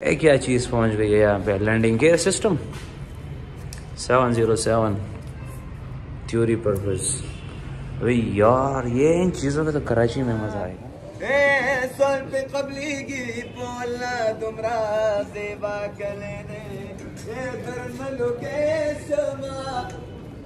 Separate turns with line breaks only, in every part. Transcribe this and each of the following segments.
ये क्या चीज़ पहुंच गई है यहाँ पे landing gear system seven zero seven theory purpose अरे यार ये इन चीज़ों में तो कराची में मज़ा आएगा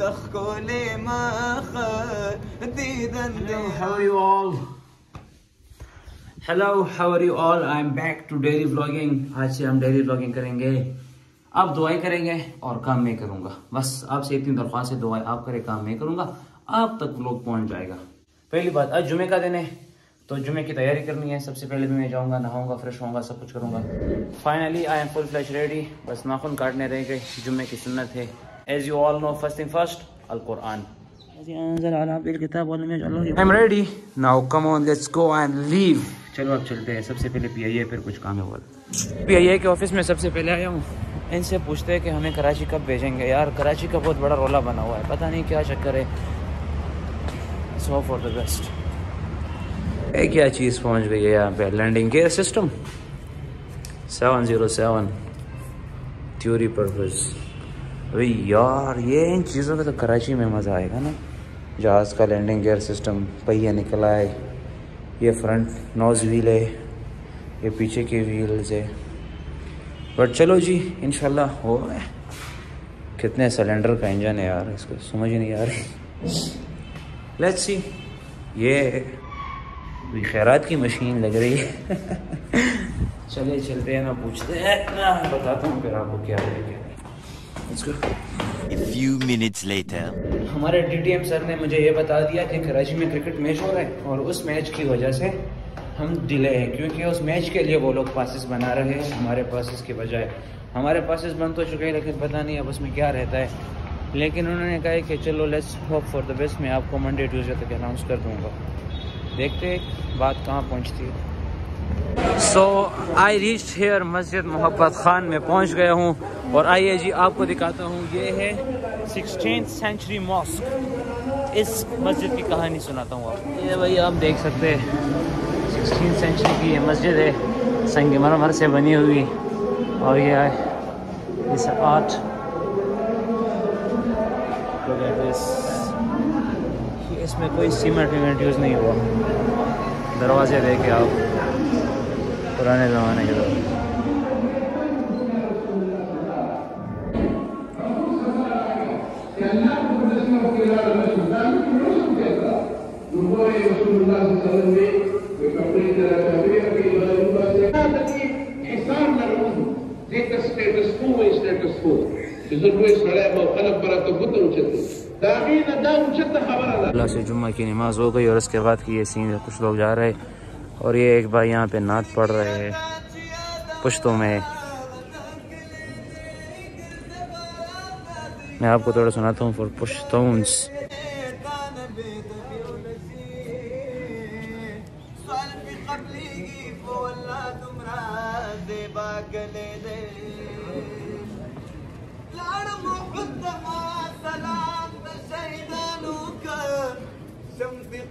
How are you all? Hello, how are you all? I'm back to daily vlogging. आज से हम डेली ब्लॉगिंग करेंगे। आप दुआएँ करेंगे और काम मैं करूँगा। बस आपसे इतनी दरख्वास्त है दुआएँ आप करें काम मैं करूँगा। आप तक लोग पहुँच जाएगा। पहली बात आज जुमे का दिन है तो जुमे की तैयारी करनी है। सबसे पहले भी मैं जाऊँगा नहाऊँगा फ्रेश होऊँगा सब कुछ करूँगा। Finally I am full flash ready बस नाखून काटने रह गए। जुमे की सुन्नत है। You all know first thing first Al Quran I'm ready. Now come on, let's go and leave. चलो अब चलते हैं। सबसे पहले पीआईए फिर कुछ काम है वो पीआईए के ऑफ़िस में सबसे पहले आया हूँ। इनसे पूछते हैं कि हमें कराची कब भेजेंगे। यार कराची का बहुत बड़ा रोला बना हुआ है। पता नहीं क्या चक्कर है। सो फॉर द बेस्ट ये क्या चीज़ पहुँच गई है यहाँ पे? Landing gear system seven zero seven theory purpose अरे यार, ये इन चीज़ों में तो कराची में मज़ा आएगा ना। जहाज़ का लैंडिंग गेयर सिस्टम पहिया निकला है। ये फ्रंट नोज़ व्हील है। ये पीछे के व्हील्स है। बट चलो जी इनशाला हो कितने सिलेंडर का इंजन है यार, इसको समझ नहीं आ रही। लेट्स सी ये खैरात की मशीन लग रही है। चले चलते हैं ना, पूछते हैं। ना बताता हूँ फिर आपको क्या क्या Let's go.
A few minutes later.
हमारे डीटीएम सर ने मुझे ये बता दिया कि कराची में क्रिकेट मैच हो रहा है और उस मैच की वजह से हम डिले हैं क्योंकि उस मैच के लिए वो लोग पासिस बना रहे हैं हमारे पासिस के बजाय। हमारे पासिस बन तो चुके हैं लेकिन पता नहीं अब उसमें क्या रहता है। लेकिन उन्होंने कहा कि चलो let's hope for the best मैं आपको मंडे ट्यूजडे तक अनाउंस कर दूँगा। देखते बात कहाँ पहुँचती है। सो आई रीच हेयर मस्जिद मोहब्बत खान में पहुँच गया हूँ और आइए जी, आपको दिखाता हूँ, ये है सिक्सटीन सेंचुरी मॉस्क इस मस्जिद की कहानी सुनाता हूँ आप ये भाई, आप देख सकते हैं सिक्सटीन सेंचुरी की ये मस्जिद है, संग मरमर से बनी हुई। और ये इस आर्ट इसमें कोई सीमेंट वीमेंट यूज़ नहीं हुआ। दरवाजे देखे आप। पुराने ज़माने के दौर से जुम्मा की नमाज़ हो गई और उसके बाद की ये सीन कुछ लोग जा रहे और ये एक भाई यहाँ पे नात पढ़ रहे हैं। पुश्तों में। मैं आपको थोड़ा सुनाता हूँ, फॉर पुश्तौंस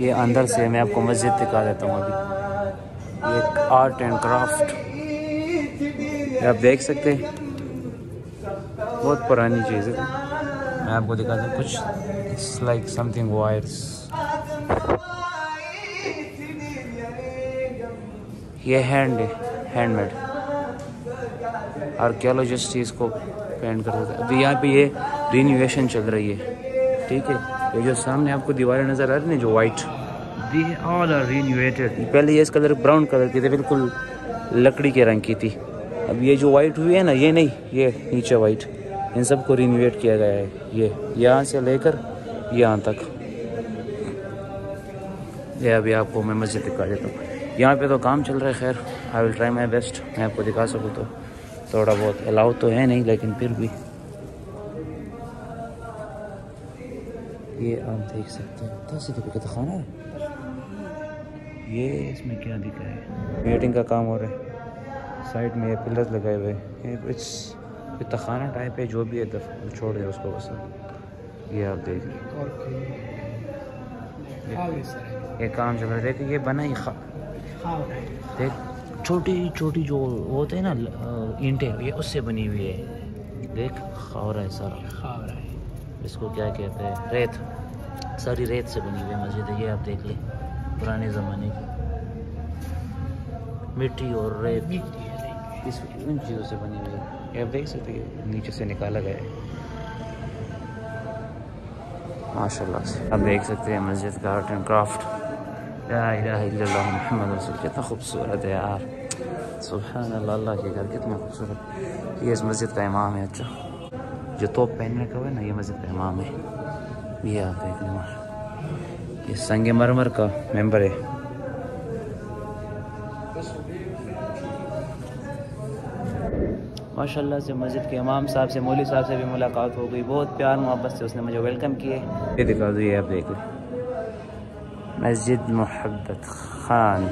ये अंदर से मैं आपको मस्जिद दिखा देता हूँ अभी एक आर्ट एंड क्राफ्ट आप देख सकते हैं बहुत पुरानी चीज़ है। मैं आपको दिखाता हूँ कुछ इट्स लाइक समथिंग वायर्स ये हैंड हैंडमेड आर्कियोलॉजिस्ट इसको पेंट करते थे अभी यहाँ पे ये रिन्यूएशन चल रही है। ठीक है ये जो सामने आपको दीवारें नज़र आ रही है जो white the all are renovated पहले ये इस कलर ब्राउन कलर की थी बिल्कुल लकड़ी के रंग की थी। अब ये जो वाइट हुई है ना ये नहीं ये नीचे वाइट इन सबको रिन्यूएट किया गया है। ये, यहाँ से लेकर यहाँ तक। ये अभी आपको मैं मस्जिद दिखा देता हूँ। यहाँ पे तो काम चल रहा है, खैर। I will try my best मैं आपको दिखा सकूँ तो। थोड़ा बहुत अलाउ तो है नहीं, लेकिन फिर भी। ये आप देख सकते हैं। दस रुपये का खाना है। ये इसमें क्या दिखा है? वेटिंग का काम हो रहा है। साइड में ये पिलर्स लगाए हुए हैं। ये तखाना टाइप है जो भी है दफ छोड़ दे उसको बस। ये आप देख। ये काम चल रहा है। देख ये बना ही खा देख छोटी छोटी जो होते हैं ना ईंटें ये उससे बनी हुई है। देख खावरा है सारा। खावरा है। इसको क्या कहते हैं? रेत। सारी रेत से बनी हुई है मस्जिद। ये आप देख लें पुराने ज़माने की। मिट्टी और रेत। इस इन चीज़ों से बनी हुई है। ये आप देख सकते हैं नीचे से निकाला गया है। माशाल्लाह से। आप देख सकते हैं मस्जिद का आर्ट एंड क्राफ्ट। मोहम्मद कितना खूबसूरत है यार। सुबहान अल्लाह के घर कितना खूबसूरत। ये इस मस्जिद का इमाम है अच्छा। जो तोप पहनने का है ना, ये मस्जिद का इमाम है। ये आप देख लें ये संग मरमर का मेंबर है। माशाल्लाह से मस्जिद के इमाम साहब से मौली साहब से भी मुलाकात हो गई। बहुत प्यार मोहब्बत से उसने मुझे वेलकम किए। ये दिखा दो ये आप देख। लें मस्जिद मोहब्बत खान।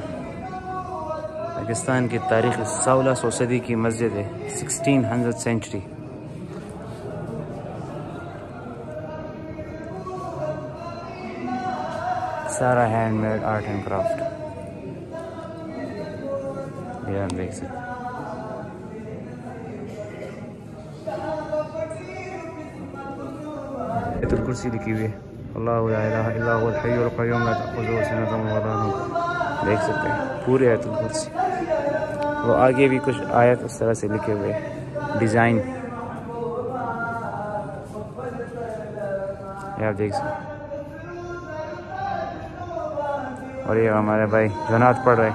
पाकिस्तान की तारीख सोलह सौ सदी की मस्जिद है सिक्सटीन हंड्रेड सेंचुरी सारा हैंडमेड आर्ट एंड क्राफ्ट ये आप देख सकते हैं कुर्सी लिखी हुई है। अल्लाह देख सकते हैं, पूरे आयतुल कुर्सी। वो आगे भी कुछ आयत उस तरह से लिखे हुए डिज़ाइन। आप देख सकते और ये हमारे भाई जनात पढ़ रहे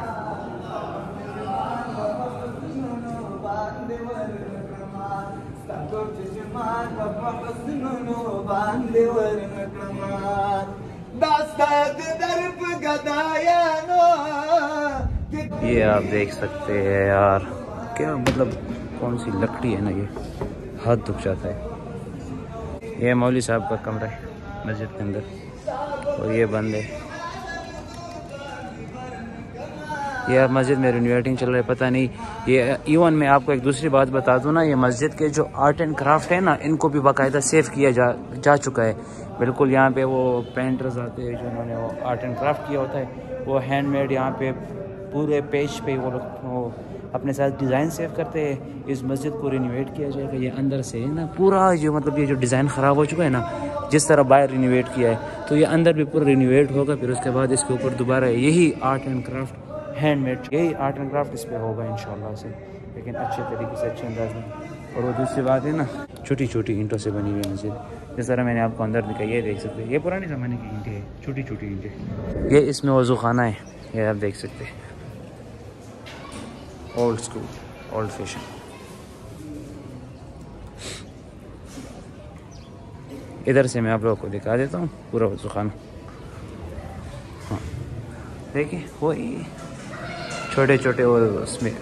ये आप देख सकते हैं यार, क्या मतलब कौन सी लकड़ी है ना ये? हाथ दुख जाता है। ये मौली साहब का कमरा है, मस्जिद के अंदर। और ये बंद है। ये आप मस्जिद में रिन्यूएटिंग चल रहा है, पता नहीं। ये, इवन मैं आपको एक दूसरी बात बता दूँ ना, ये मस्जिद के जो आर्ट एंड क्राफ्ट है ना, इनको भी बाकायदा सेव किया जा जा चुका है। बिल्कुल यहाँ पे वो पेंटर्स आते हैं जो उन्होंने वो आर्ट एंड क्राफ्ट किया होता है, वो हैंडमेड यहाँ पे पूरे पेज पे वो लोग अपने साथ डिज़ाइन सेव करते हैं। इस मस्जिद को रिनोवेट किया जाएगा। ये अंदर से ना पूरा जो मतलब ये जो डिज़ाइन ख़राब हो चुका है ना, जिस तरह बाहर रिनोवेट किया है तो ये अंदर भी पूरा रिनोवेट होगा, फिर उसके बाद इसके ऊपर दोबारा यही आर्ट एंड क्राफ्ट हैंडमेड यही आर्ट एंड क्राफ्ट इस पर होगा इन से। लेकिन अच्छे तरीके से, अच्छे अंदाज में। और वो दूसरी बात है ना छोटी छोटी ईंटों से बनी हुई मस्जिद। जिस तरह मैंने आपको अंदर दिखाई, ये देख सकते हैं। ये पुराने ज़माने की ईंटें हैं छोटी छोटी ईंटें। ये इसमें वज़ू खाना है, ये आप देख सकते हैं। ओल्ड स्कूल ओल्ड फ़ैशन इधर से मैं आप लोगों को दिखा देता हूँ, पूरा वज़ू खाना हाँ। देखिए, वही छोटे छोटे और उसमें।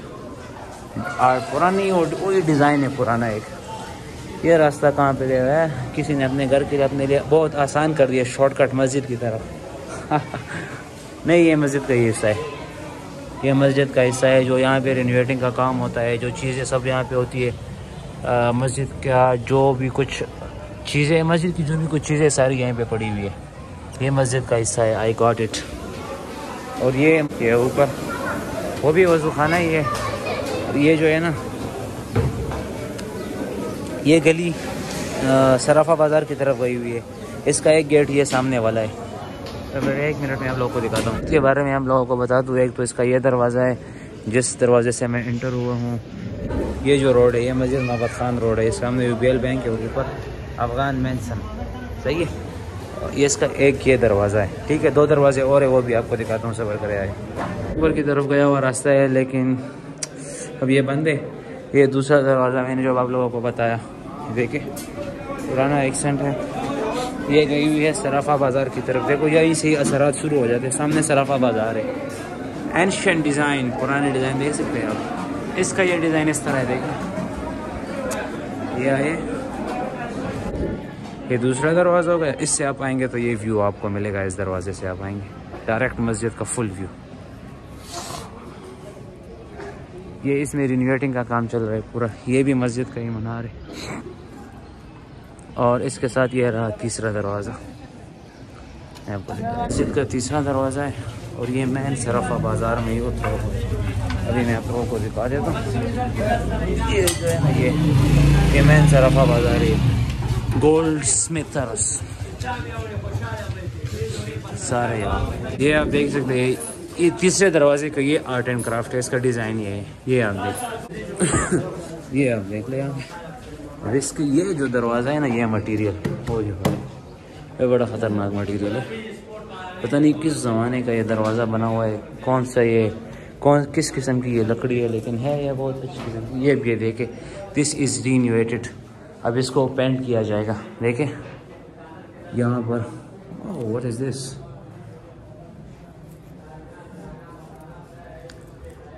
पुरानी वही डिज़ाइन है पुराना एक। ये रास्ता कहाँ पे गया है? किसी ने अपने घर के लिए, अपने लिए बहुत आसान कर दिया शॉर्टकट मस्जिद की तरफ़। नहीं, ये मस्जिद का ही हिस्सा है। ये मस्जिद का हिस्सा है जो यहाँ पे रिनोवेटिंग का काम होता है, जो चीज़ें सब यहाँ पे होती है। मस्जिद का जो भी कुछ चीज़ें मस्जिद की जो भी कुछ चीज़ें सारी यहीं पे पड़ी हुई है। ये मस्जिद का हिस्सा है आई गॉट इट और ये ये ऊपर, वो भी वज़ू खाना ही है। ये जो है ना ये गली सराफा बाज़ार की तरफ़ गई हुई है। इसका एक गेट ये सामने वाला है। तो एक मिनट में आप लोगों को दिखाता हूँ। इसके बारे में हम लोगों को बता दूँ, एक तो इसका ये दरवाज़ा है, जिस दरवाजे से मैं इंटर हुआ हूँ। ये जो रोड है, ये मस्जिद मोहब्बत खान रोड है। इस सामने यूबीएल बैंक है, ऊपर अफगान मैंसन सही है? ये इसका एक ये दरवाज़ा है। ठीक है, दो दरवाजे और है, वो भी आपको दिखाता हूँ सफ़र करे आए। ऊपर की तरफ़ गया हुआ रास्ता है, लेकिन अब ये बंद है। ये दूसरा दरवाज़ा मैंने जो आप लोगों को बताया, देखिए, पुराना एक्सेंट है। ये गई हुई है सराफा बाज़ार की तरफ़। देखो, यही से ही असरात शुरू हो जाते हैं। सामने सराफा बाज़ार है। एंशियन डिज़ाइन पुराने डिज़ाइन देख सकते हैं आप। इसका ये डिज़ाइन इस तरह है, देखिए। यह आए ये दूसरा दरवाज़ा होगा इससे आप आएँगे तो ये व्यू आपको मिलेगा। इस दरवाजे से आप आएँगे। डायरेक्ट मस्जिद का फुल व्यू ये इसमें रिनोवेटिंग का काम चल रहा है पूरा। ये भी मस्जिद का ही मनार है। और इसके साथ ये रहा तीसरा दरवाज़ा। मस्जिद का तीसरा दरवाज़ा है और ये मैन सरफा बाज़ार में ही उतरा हुआ अभी मैं आप लोगों को दिखा देता हूँ। ये जो है ना, ये ये मैन सरफा बाज़ार है। गोल्ड स्मिथ सारे ये आप देख सकते हैं ये तीसरे दरवाजे का ये आर्ट एंड क्राफ्ट है, इसका डिज़ाइन ये है। ये आप देख। ये आप देख ले और इसके ये जो दरवाज़ा है ना, ये मटेरियल वो जो है, ये बड़ा ख़तरनाक मटेरियल है। पता नहीं किस ज़माने का ये दरवाज़ा बना हुआ है, कौन सा ये, कौन, किस किस्म की ये लकड़ी है, लेकिन है ये बहुत अच्छी किस्म की ये भी देखे दिस इज़ रीन्यूएटेड अब इसको पेंट किया जाएगा, देखे। यहाँ पर व्हाट इज़ दिस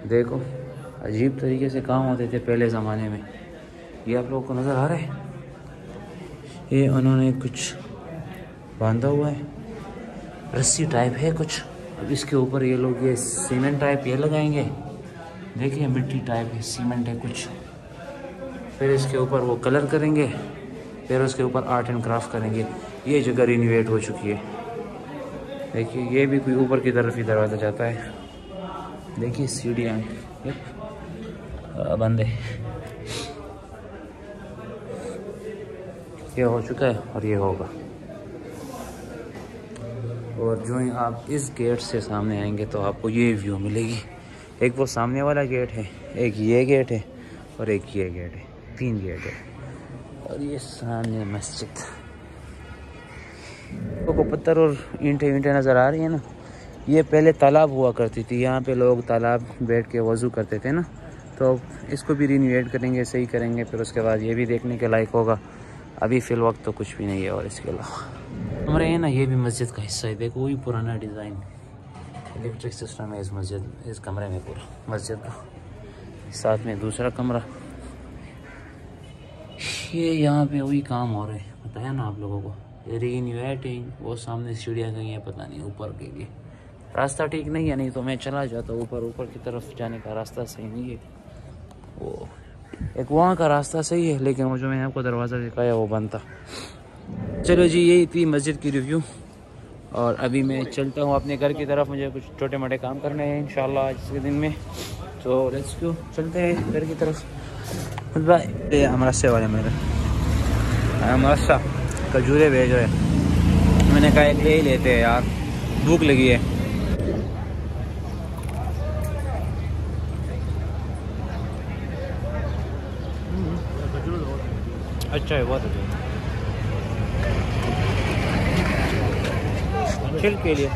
देखो, अजीब तरीके से काम होते थे पहले ज़माने में। ये आप लोगों को नज़र आ रहा है? ये उन्होंने कुछ बांधा हुआ है? रस्सी टाइप है कुछ? अब इसके ऊपर ये लोग ये सीमेंट टाइप ये लगाएँगे। देखिए, मिट्टी टाइप है सीमेंट है कुछ। फिर इसके ऊपर वो कलर करेंगे। फिर उसके ऊपर आर्ट एंड क्राफ्ट करेंगे। ये जगह रिन्यूएट हो चुकी है। देखिए, ये भी कोई ऊपर की तरफ़ ही दरवाज़ा जाता है। देखिए सीढ़ियाँ बंद ये हो चुका है और ये होगा। और जो ही आप इस गेट से सामने आएँगे तो आपको ये व्यू मिलेगी। एक वो सामने वाला गेट है, एक ये गेट है और एक ये गेट है। तीन गेट है। और ये सामने मस्जिद। को पत्थर और ईंटें ईंटें नज़र आ रही है ना? ये पहले तालाब हुआ करती थी, यहाँ पे लोग तालाब बैठ के वज़ू करते थे ना। तो इसको भी रिन्यूएट करेंगे, सही करेंगे, फिर उसके बाद ये भी देखने के लायक होगा। अभी फ़िल वक्त तो कुछ भी नहीं है और इसके अलावा। हमारे है ना ये भी मस्जिद का हिस्सा है, देखो वही पुराना डिज़ाइन इलेक्ट्रिक सिस्टम है इस मस्जिद, इस कमरे में पूरा, मस्जिद का। साथ में दूसरा कमरा। ये यहाँ पे वही काम हो रहा है, बताया ना आप लोगों को। रीन्यूएटिंग वो सामने सीढ़ियाँ गई हैं, पता नहीं ऊपर के लिए रास्ता ठीक नहीं है, नहीं तो मैं चला जाता ऊपर ऊपर की तरफ़ जाने का रास्ता सही नहीं है। वो एक वहाँ का रास्ता सही है, लेकिन वो जो मैंने आपको दरवाज़ा दिखाया, वो बंद था। चलो जी, यही थी मस्जिद की रिव्यू और अभी मैं चलता हूँ अपने घर की तरफ़, मुझे कुछ छोटे मोटे काम करने हैं इन आज के दिन में। तो लेट्स क्यों चलते हैं घर की तरफ़। अमरस्से वाले मेरे अमरस्सा खजूरे भेज रहे मैंने कहा ले ही लेते हैं यार, भूख लगी है। अच्छा है बहुत अच्छा खेल के लिए।